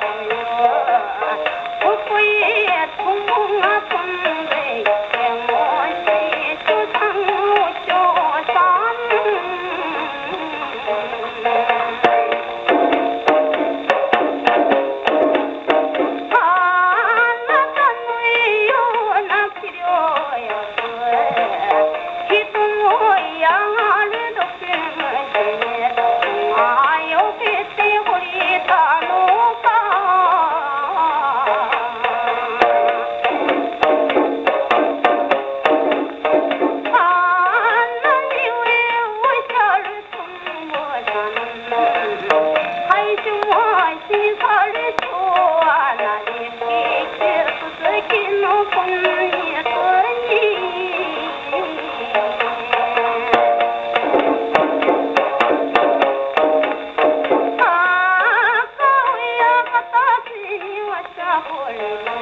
Thank you. से छो P कस किनो सु पता थी वचा बोल